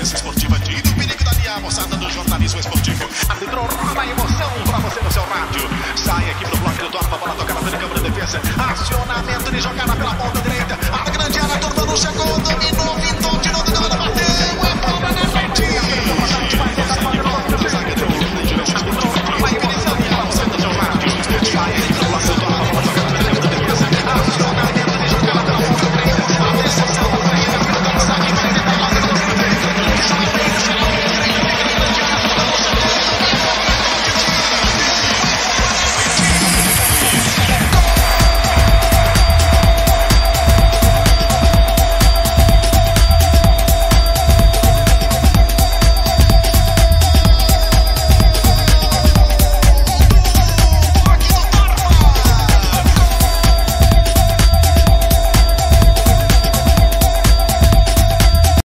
imprensa esportiva de do perigo da linha, moçada do jornalismo esportivo. Arbitrou roda a emoção pra você no seu rádio. Sai aqui pro bloco do topa, bola tocada pela câmera de defesa. Acionamento de jogada